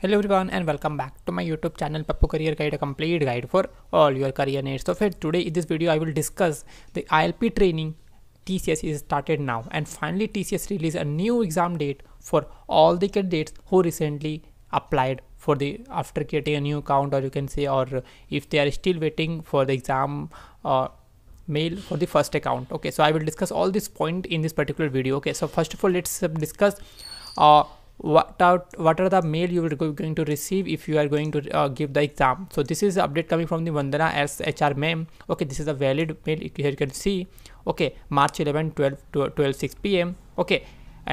Hello everyone and welcome back to my YouTube channel Pappu Career Guide, a complete guide for all your career needs. So for today in this video I will discuss the ILP training TCS is started now. And finally TCS released a new exam date for all the candidates who recently applied for the after getting a new account or you can say or if they are still waiting for the exam uh, mail for the first account. Okay so i will discuss all this point in this particular video. Okay so first of all let's uh, discuss uh, what are what are the mail you are going to receive if you are going to uh, give the exam. So this is update coming from the vandana as hr mem okay this is a valid mail. Here you can see. Okay march 11 12 12 6 pm okay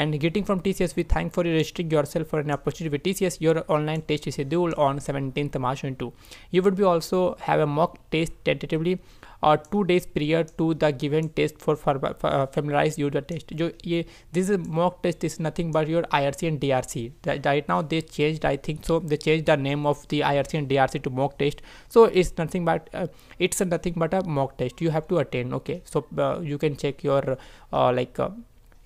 and getting from TCS we thank for registering yourself for an opportunity with TCS your online test is scheduled on 17th March 22 you would be also have a mock test tentatively or two days prior to the given test for, for uh, familiarize you the test. ये this is mock test is nothing but your IRC and DRC right now they changed I think so they changed the name of the IRC and DRC to mock test. So it's nothing but uh, it's nothing but a mock test. You have to attend okay? So uh, you can check your uh, like uh,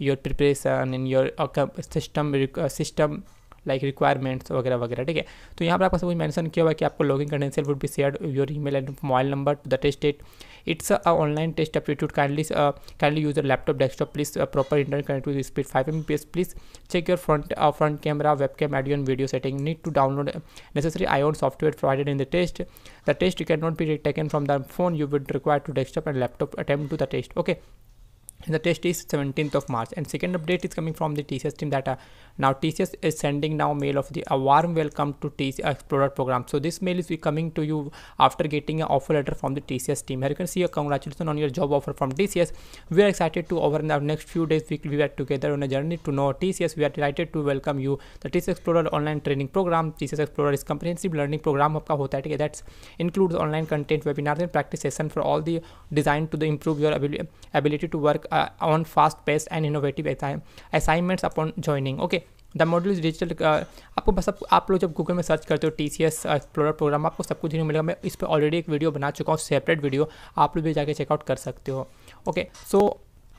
your preparation in your system system like requirements वगैरह वगैरह, ठीक है? तो यहाँ पर आपका सब कुछ मैंशन किया हुआ कि आपको login credential would be share your mail and mobile number to the test date it's a online test aptitude kindly kindly use laptop desktop please proper internet connect with speed five M please check your front front camera webcam audio and video setting need to download necessary I on software provided in the test the test can not be taken from the phone you with require to desktop and laptop attempt to the test okay and the test is 17th of march and second update is coming from the tcs team that uh, now tcs is sending now mail of the a warm welcome to tcs explorer program so this mail is coming to you after getting an offer letter from the tcs team here you can see a congratulations on your job offer from tcs we are excited to over in the next few days we, we are together on a journey to know tcs we are delighted to welcome you the tcs explorer online training program tcs explorer is comprehensive learning program आपका होता है ठीक है that's includes online content webinars and practice session for all the designed to the improve your ability, ability to work uh, on fast paced and innovative assignments upon joining. Okay the model is digital आपको बस आप लोग जब Google में search करते हो T C S explore program आपको सब कुछ नहीं मिलेगा। मैं इस पर ऑलरेडी एक वीडियो बना चुका हूँ सेपरेट वीडियो आप लोग भी जाके चेकआउट कर सकते हो। ओके सो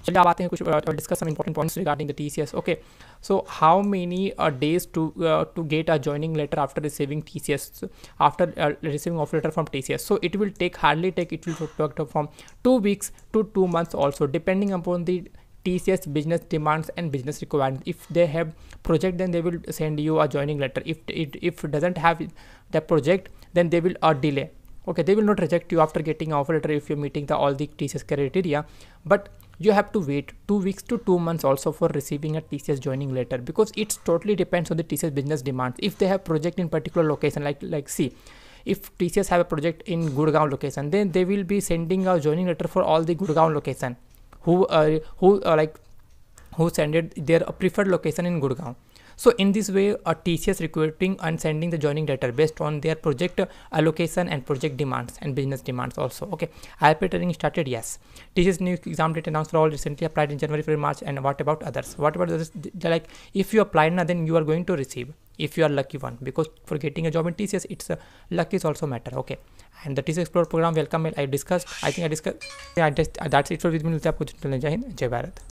चलिए आप आते हैं कुछ discuss some important points regarding the T C S okay so how many days to to get a joining letter after receiving T C S after receiving of letter from T C S so it will take hardly take it will from two weeks to two months also depending upon the TCS business demands and business requirements. If they have project, then they will send you a joining letter. If it if doesn't have the project, then they will uh, delay. Okay, they will not reject you after getting offer letter if you're meeting the all the TCS criteria, but you have to wait two weeks to two months also for receiving a TCS joining letter because it totally depends on the TCS business demands. If they have project in particular location, like like see, if TCS have a project in Gurgaon location, then they will be sending a joining letter for all the Gurgaon location who uh, who uh, like who sended their preferred location in Gurgaon. So in this way, a TCS recruiting and sending the joining letter based on their project allocation and project demands and business demands also. Okay, ILP training started, yes. TCS new exam date announced for all recently applied in January, February, March and what about others? What about others? Like if you apply now, then you are going to receive if you are lucky one because for getting a job in TCS, it's uh, luck is also matter. Okay. And the TCS explorer program, welcome. I discussed, I think I discussed, yeah, I just, uh, that's it for this minute. Jai Hind, Jai Bharat.